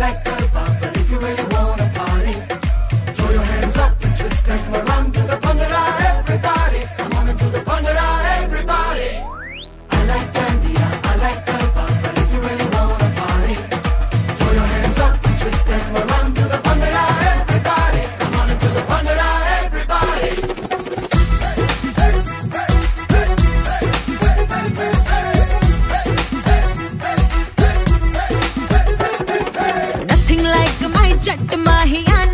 like a जट माहिया